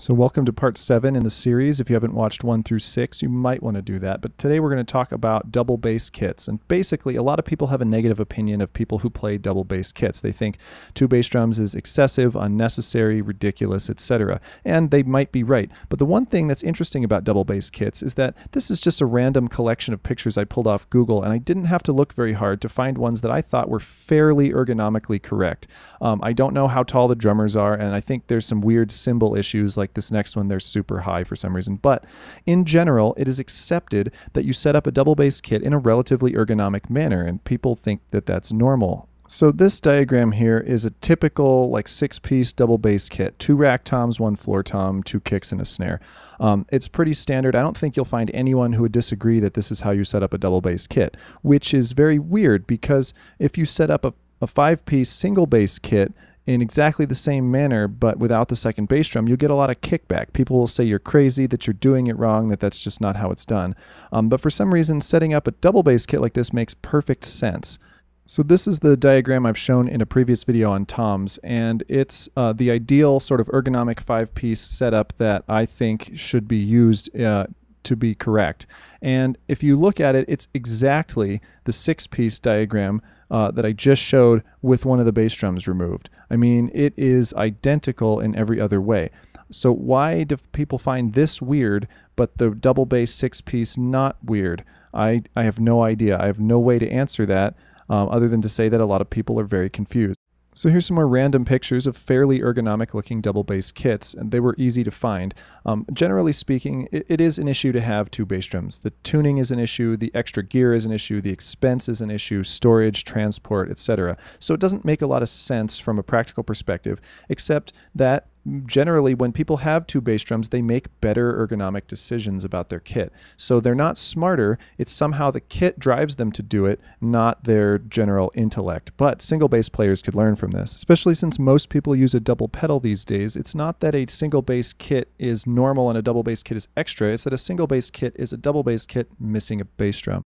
So, welcome to part seven in the series. If you haven't watched one through six, you might want to do that. But today we're going to talk about double bass kits. And basically, a lot of people have a negative opinion of people who play double bass kits. They think two bass drums is excessive, unnecessary, ridiculous, etc. And they might be right. But the one thing that's interesting about double bass kits is that this is just a random collection of pictures I pulled off Google, and I didn't have to look very hard to find ones that I thought were fairly ergonomically correct. Um, I don't know how tall the drummers are, and I think there's some weird cymbal issues like like this next one, they're super high for some reason. But in general, it is accepted that you set up a double bass kit in a relatively ergonomic manner, and people think that that's normal. So this diagram here is a typical like six piece double bass kit, two rack toms, one floor tom, two kicks and a snare. Um, it's pretty standard. I don't think you'll find anyone who would disagree that this is how you set up a double bass kit, which is very weird because if you set up a, a five piece single bass kit, in exactly the same manner, but without the second bass drum, you'll get a lot of kickback. People will say you're crazy, that you're doing it wrong, that that's just not how it's done. Um, but for some reason, setting up a double bass kit like this makes perfect sense. So this is the diagram I've shown in a previous video on toms, and it's uh, the ideal sort of ergonomic five-piece setup that I think should be used uh, to be correct. And if you look at it, it's exactly the six-piece diagram uh, that I just showed with one of the bass drums removed. I mean, it is identical in every other way. So why do people find this weird, but the double bass six piece not weird? I, I have no idea. I have no way to answer that um, other than to say that a lot of people are very confused. So here's some more random pictures of fairly ergonomic looking double bass kits, and they were easy to find. Um, generally speaking, it, it is an issue to have two bass drums. The tuning is an issue, the extra gear is an issue, the expense is an issue, storage, transport, etc. So it doesn't make a lot of sense from a practical perspective, except that generally when people have two bass drums they make better ergonomic decisions about their kit. So they're not smarter it's somehow the kit drives them to do it not their general intellect. But single bass players could learn from this. Especially since most people use a double pedal these days it's not that a single bass kit is normal and a double bass kit is extra it's that a single bass kit is a double bass kit missing a bass drum